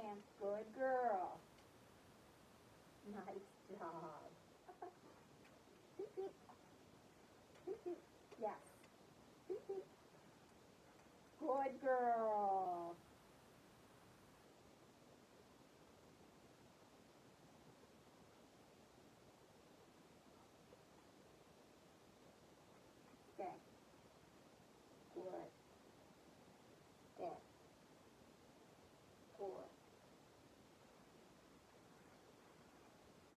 Sam, good girl. Nice job.